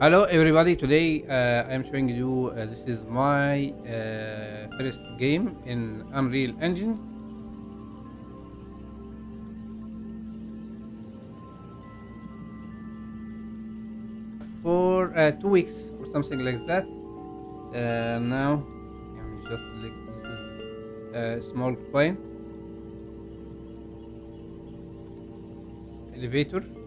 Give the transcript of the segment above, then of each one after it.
Hello everybody, today uh, I'm showing you, uh, this is my uh, first game in Unreal Engine. For uh, two weeks or something like that. Uh, now, just like this is a small plane. Elevator.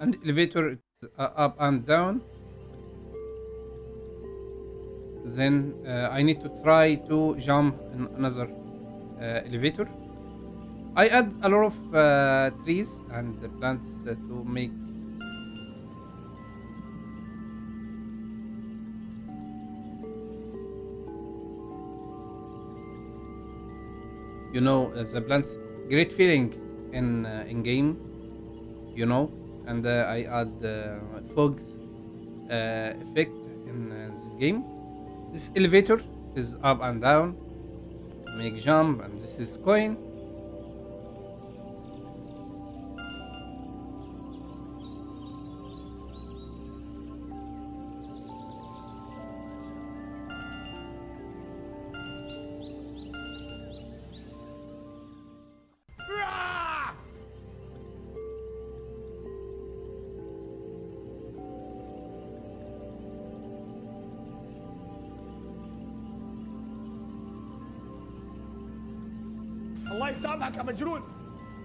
And elevator uh, up and down. Then uh, I need to try to jump in another uh, elevator. I add a lot of uh, trees and plants uh, to make you know the plants great feeling in uh, in game you know and uh, I add uh, fogs uh, effect in this game. This elevator is up and down, make jump, and this is coin.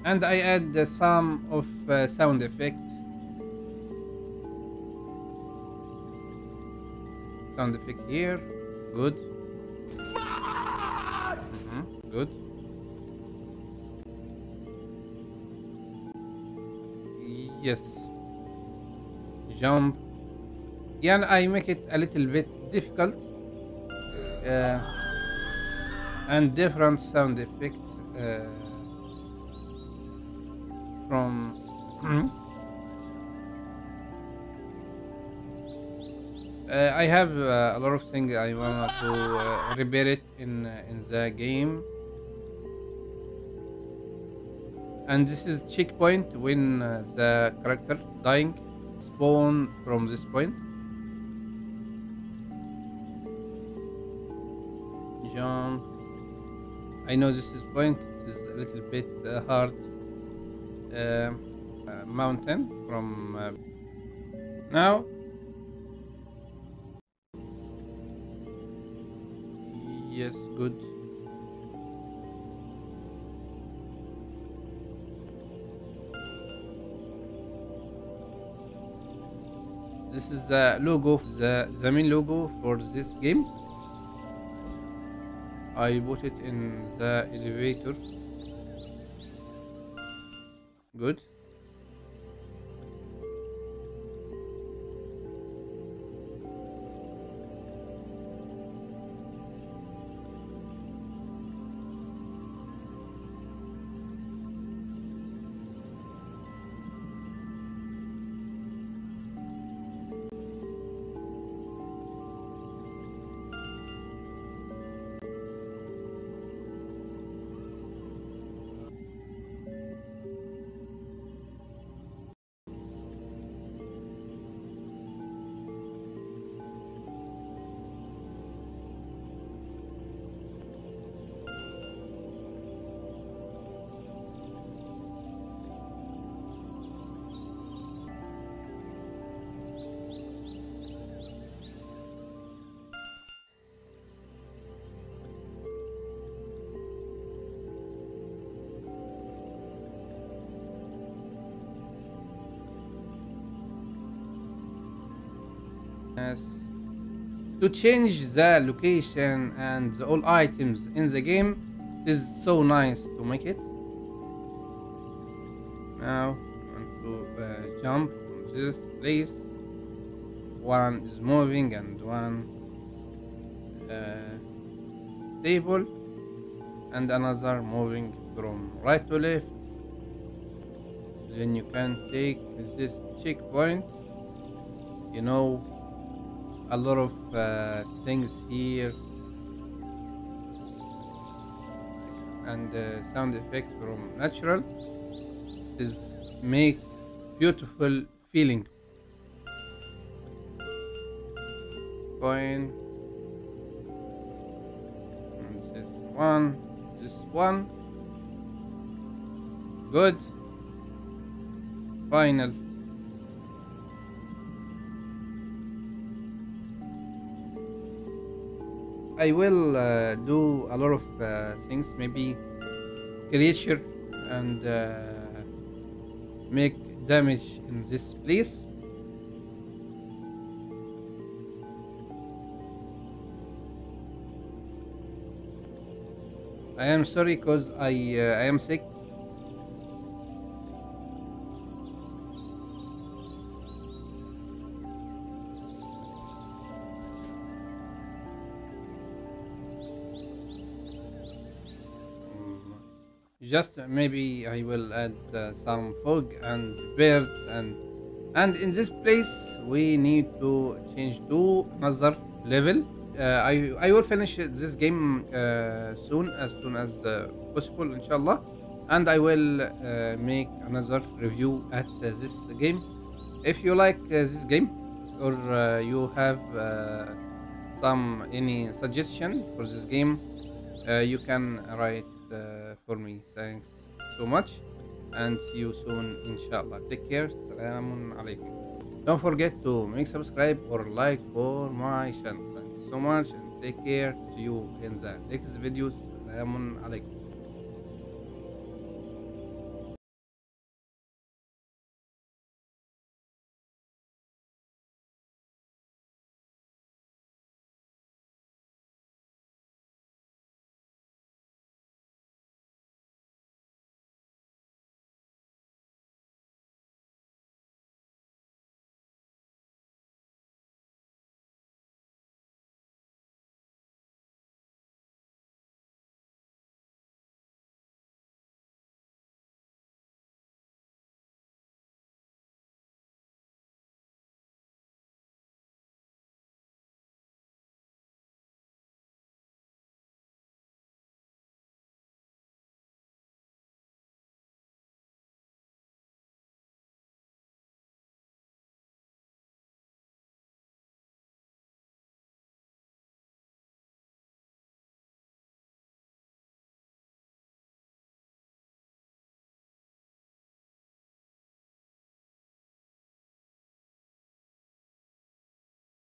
And I add some of uh, sound effects. Sound effect here, good. Mhm, Good. Yes. Jump. Yeah, I make it a little bit difficult. Uh, and different sound effects uh, from Uh, I have uh, a lot of things I want to uh, repair it in uh, in the game, and this is checkpoint when uh, the character dying spawn from this point. Jump. I know this is point. Is a little bit uh, hard. Uh, uh, mountain from uh, now. Yes, good. This is the logo, the, the main logo for this game. I put it in the elevator. Good. Yes. To change the location and the all items in the game, it is so nice to make it. Now, I want to uh, jump from this place. One is moving and one uh, stable. and another moving from right to left then you can take this checkpoint you know a lot of uh, things here. And sound effects from natural is make beautiful feeling. And this one this one. Good. Final I will uh, do a lot of uh, things, maybe creature and uh, make damage in this place. I am sorry because I uh, I am sick. Just maybe I will add uh, some fog and birds and and in this place we need to change to another level. Uh, I I will finish this game uh, soon as soon as uh, possible inshallah and I will uh, make another review at uh, this game. If you like this game or you have some any suggestion for this game you can write Uh, for me. Thanks so much and see you soon inshallah. Take care. Salamun alaikum don't forget to make subscribe or like for my channel. Thanks so much and take care see you in the next videos salamun alaikum